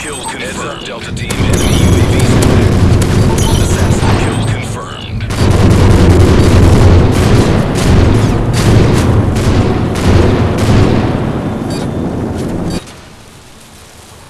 Kill confirmed. Delta team